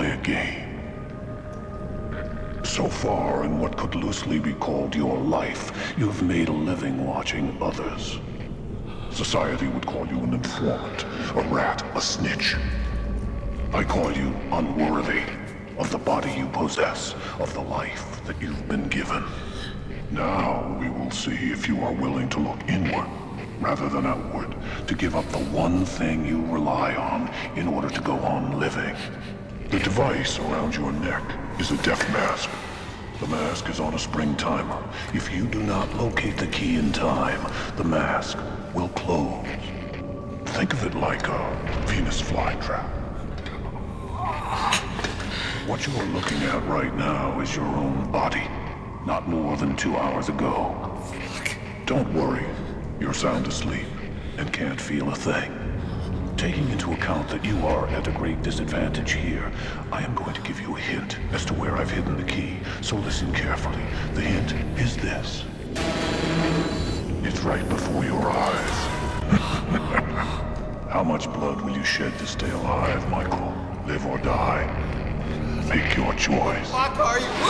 play a game. So far, in what could loosely be called your life, you've made a living watching others. Society would call you an informant, a rat, a snitch. I call you unworthy of the body you possess, of the life that you've been given. Now we will see if you are willing to look inward rather than outward, to give up the one thing you rely on in order to go on living. The device around your neck is a death mask. The mask is on a spring timer. If you do not locate the key in time, the mask will close. Think of it like a Venus flytrap. What you are looking at right now is your own body. Not more than two hours ago. Don't worry. You're sound asleep and can't feel a thing. Taking into account that you are at a great disadvantage here, I am going to give you a hint as to where I've hidden the key, so listen carefully. The hint is this. It's right before your eyes. How much blood will you shed to stay alive, Michael? Live or die? Make your choice. Fuck are you?